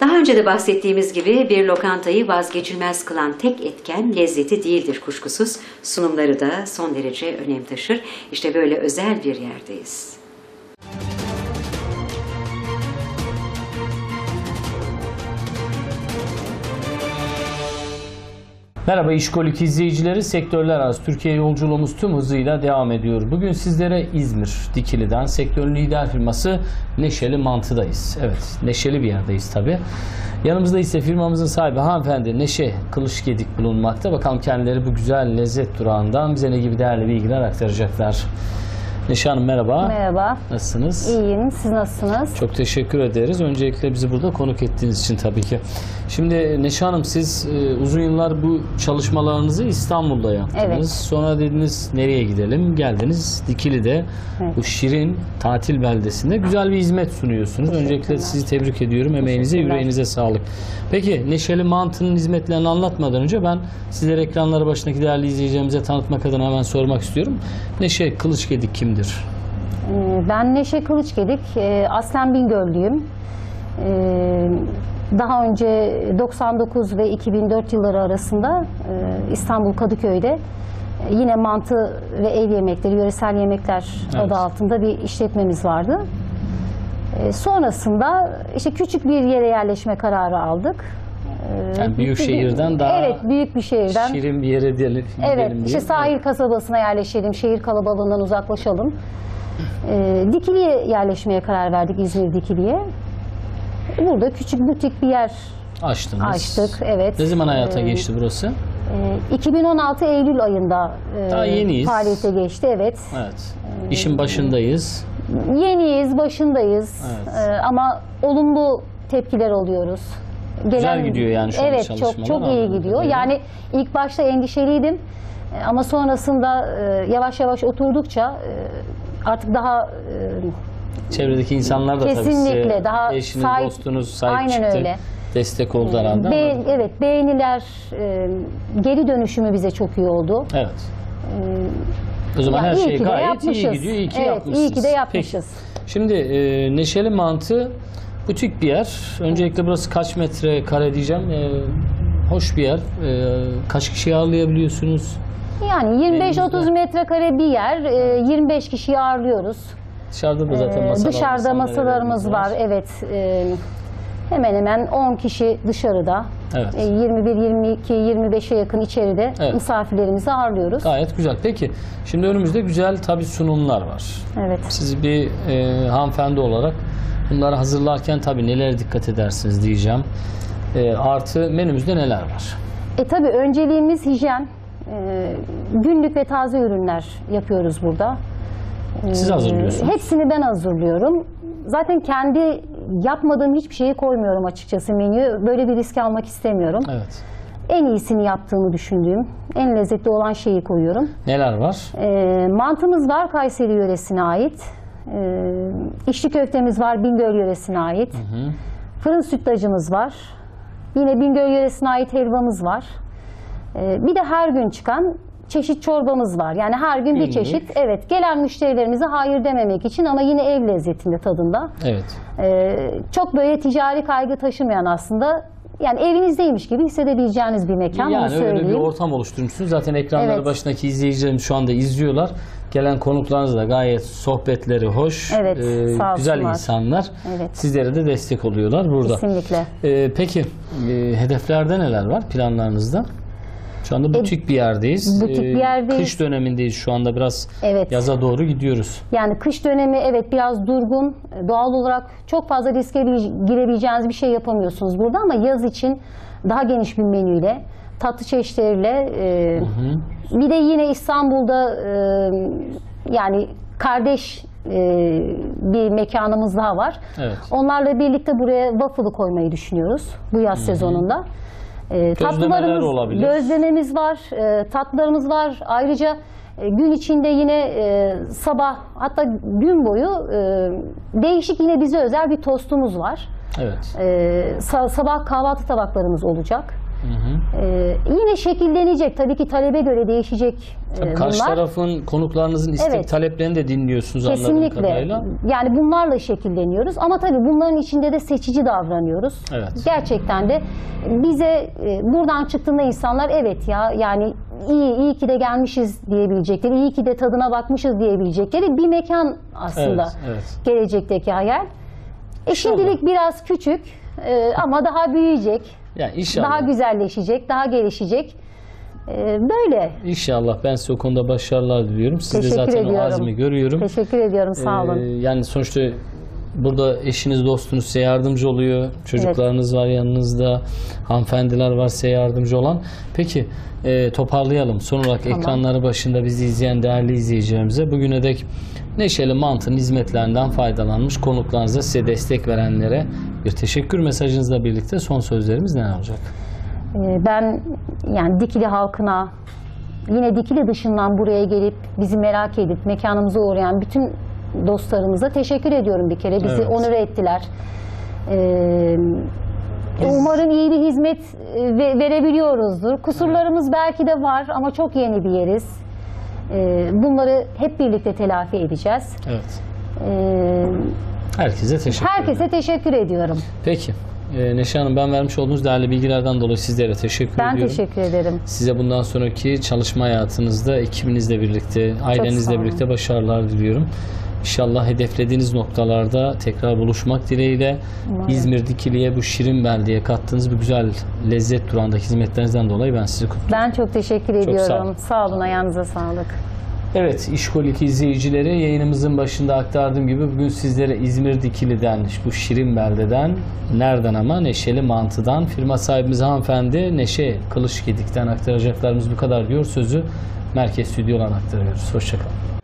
Daha önce de bahsettiğimiz gibi bir lokantayı vazgeçilmez kılan tek etken lezzeti değildir kuşkusuz. Sunumları da son derece önem taşır. İşte böyle özel bir yerdeyiz. Merhaba İşkolik izleyicileri. Sektörler arası Türkiye yolculuğumuz tüm hızıyla devam ediyor. Bugün sizlere İzmir, Dikili'den sektörün lider firması Neşeli Mantı'dayız. Evet, neşeli bir yerdeyiz tabi. Yanımızda ise firmamızın sahibi hanımefendi Neşe Kılıçgedik bulunmakta. Bakalım kendileri bu güzel lezzet durağından bize ne gibi değerli bilgiler aktaracaklar. Neşe Hanım merhaba. Merhaba. Nasılsınız? İyiyim. Siz nasılsınız? Çok teşekkür ederiz. Öncelikle bizi burada konuk ettiğiniz için tabii ki. Şimdi Neşe Hanım siz e, uzun yıllar bu çalışmalarınızı İstanbul'da yaptınız. Evet. Sonra dediniz nereye gidelim? Geldiniz Dikili'de Evet. bu şirin tatil beldesinde güzel bir hizmet sunuyorsunuz. Öncelikle sizi tebrik ediyorum. Emeğinize, yüreğinize sağlık. Peki Neşeli Mantı'nın hizmetlerini anlatmadan önce ben sizlere ekranları başındaki değerli izleyicilerimize tanıtmak adına hemen sormak istiyorum. Neşe Kılıçgedik kimdir? Ee, Ben Neşe Kılıçgedik. Ee, Aslen Bingöllüyüm. Ee, Daha önce 99 ve 2004 yılları arasında e, İstanbul Kadıköy'de e, yine mantı ve ev yemekleri, yöresel yemekler Evet. adı altında bir işletmemiz vardı. Ee, Sonrasında işte küçük bir yere yerleşme kararı aldık. Ee, Yani büyük şehirden daha Evet, büyük bir şehirden. Şirin bir yere diyelim. Evet, işte sahil kasabasına yerleşelim, şehir kalabalığından uzaklaşalım. Ee, Dikili'ye yerleşmeye karar verdik, İzmir Dikili'ye. Burada küçük butik bir yer Açtınız. açtık, evet. Ne zaman hayata Ee, geçti burası? e, 2016 Eylül ayında e, Daha yeniyiz. faaliyete geçti, evet. Evet. İşin başındayız. Yeniyiz, başındayız Evet. Ee, ama olumlu tepkiler alıyoruz. Güzel gidiyor yani şu Evet, çok çok iyi gidiyor. Yani ilk başta endişeliydim Ee, ama sonrasında e, yavaş yavaş oturdukça e, artık daha e, Çevredeki insanlar da tabii Kesinlikle, size daha eşiniz, sahip- dostunuz sahip Aynen çıktı. öyle. Destek oldu herhalde. be- ama- evet beğeniler, e, geri dönüşümü bize çok iyi oldu. Evet. O zaman her şey gayet iyi gidiyor. İyi ki Evet, yapmışsınız. iyi ki de yapmışız. Peki. Şimdi e, Neşeli Mantı butik bir yer. Öncelikle burası kaç metre kare diyeceğim. E, hoş bir yer. E, kaç kişi ağırlayabiliyorsunuz? Yani 25-30 Elinizde. metrekare bir yer, e, 25 kişiyi ağırlıyoruz. Dışarıda da zaten Ee, masalar, Dışarıda masalarımız var. Evet. Ee, hemen hemen 10 kişi dışarıda. Evet. Ee, 21, 22, 25'e yakın içeride Evet. misafirlerimizi ağırlıyoruz. Gayet güzel. Peki şimdi önümüzde güzel tabii sunumlar var. Evet. Siz bir e, hanımefendi olarak bunları hazırlarken tabii nelere dikkat edersiniz diyeceğim. E, artı menümüzde neler var? E tabii önceliğimiz hijyen. Ee, günlük ve taze ürünler yapıyoruz burada. Siz hazırlıyorsunuz. Hepsini ben hazırlıyorum. Zaten kendi yapmadığım hiçbir şeyi koymuyorum açıkçası menüye. Böyle bir risk almak istemiyorum. Evet. En iyisini yaptığımı düşündüğüm, en lezzetli olan şeyi koyuyorum. Neler var? Ee, mantımız var Kayseri yöresine ait. Ee, içli köftemiz var Bingöl yöresine ait. Fırın sütlacımız var. Yine Bingöl yöresine ait helvamız var. Ee, bir de her gün çıkan çeşit çorbamız var. Yani her gün bir Günlük. çeşit. Evet, gelen müşterilerimize hayır dememek için ama yine ev lezzetinde tadında. Evet. Ee, çok böyle ticari kaygı taşımayan aslında yani evinizdeymiş gibi hissedebileceğiniz bir mekan. onu yani öyle bir söyleyeyim. ortam oluşturmuşsunuz. Zaten ekranları Evet. başındaki izleyicilerimiz şu anda izliyorlar. Gelen konuklarınız da gayet sohbetleri hoş. Evet, e, sağ güzel olsunlar. insanlar. Evet. Sizlere de destek oluyorlar burada. Kesinlikle. E, peki e, hedeflerde neler var planlarınızda? Şu anda butik bir yerdeyiz. E, butik E, bir yerdeyiz. Kış dönemindeyiz şu anda biraz Evet. yaza doğru gidiyoruz. Yani kış dönemi evet biraz durgun. Doğal olarak çok fazla riske girebileceğiniz bir şey yapamıyorsunuz burada ama yaz için daha geniş bir menüyle, tatlı çeşitleriyle e, bir de yine İstanbul'da e, yani kardeş e, bir mekanımız daha var. Evet. Onlarla birlikte buraya waffle'ı koymayı düşünüyoruz bu yaz sezonunda. E, tatlılarımız, olabilir. Gözlememiz var, e, tatlılarımız var. Ayrıca e, gün içinde yine e, sabah hatta gün boyu e, değişik yine bize özel bir tostumuz var. Evet. E, sa- sabah kahvaltı tabaklarımız olacak. Ee, yine şekillenecek. Tabii ki talebe göre değişecek e, Tabii karşı bunlar. tarafın konuklarınızın istek Evet. taleplerini de dinliyorsunuz anladığım Kesinlikle. kadarıyla. Yani bunlarla şekilleniyoruz ama tabii bunların içinde de seçici davranıyoruz. Evet. Gerçekten de bize e, buradan çıktığında insanlar evet ya yani iyi iyi ki de gelmişiz diyebilecekleri, iyi ki de tadına bakmışız diyebilecekleri bir mekan aslında Evet, evet. gelecekteki hayal. E şimdilik biraz küçük e, ama daha büyüyecek, Yani inşallah. daha güzelleşecek, daha gelişecek. E, böyle. İnşallah ben size o konuda başarılar diliyorum. Siz de Teşekkür zaten o ediyorum. azmi görüyorum. Teşekkür ediyorum, sağ olun. Ee, yani sonuçta burada eşiniz, dostunuz size yardımcı oluyor. Çocuklarınız var yanınızda. Hanımefendiler var size yardımcı olan. Peki e, toparlayalım. Son olarak Tamam. ekranları başında bizi izleyen değerli izleyicilerimize bugüne dek Neşeli Mantı'nın hizmetlerinden faydalanmış konuklarınıza size destek verenlere bir teşekkür mesajınızla birlikte son sözlerimiz neler olacak? Ee, Ben yani Dikili halkına yine Dikili dışından buraya gelip bizi merak edip mekanımıza uğrayan bütün dostlarımıza teşekkür ediyorum bir kere. Bizi Evet. onur ettiler. Ee, Umarım iyi bir hizmet e, ve- verebiliyoruzdur. Kusurlarımız belki de var ama çok yeni bir yeriz. Ee, Bunları hep birlikte telafi edeceğiz. Evet. Ee, Herkese teşekkür. Herkese teşekkür ediyorum. Peki. Ee, Neşe Hanım ben vermiş olduğunuz değerli bilgilerden dolayı sizlere teşekkür Ben ediyorum. teşekkür ederim. Size bundan sonraki çalışma hayatınızda ekibinizle birlikte, sağ ailenizle birlikte başarılar diliyorum. İnşallah hedeflediğiniz noktalarda tekrar buluşmak dileğiyle İzmir Dikili'ye bu şirin beldeye kattığınız bu güzel lezzet durağındaki hizmetlerinizden dolayı ben sizi kutluyorum. Ben çok teşekkür sağ ediyorum. olun. sağ olun, ayağınıza sağlık. Evet, İşkolik izleyicileri yayınımızın başında aktardığım gibi bugün sizlere İzmir Dikili'den, bu şirin beldeden, nereden ama Neşeli Mantı'dan firma sahibimiz hanımefendi Neşe Kılıçgedik'ten aktaracaklarımız bu kadar diyor. Sözü Merkez Stüdyo'dan aktarıyoruz. Hoşçakalın.